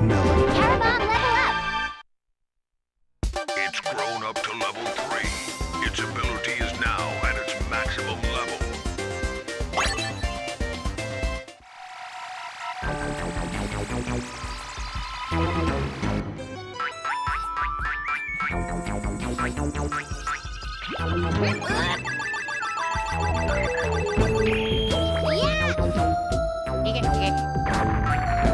Melon. Charabom level up! It's grown up to level 3. Its ability is now at its maximum level. Yeah!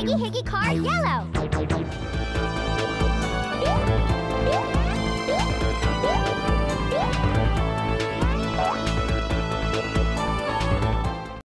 Higgy Higgy car yellow!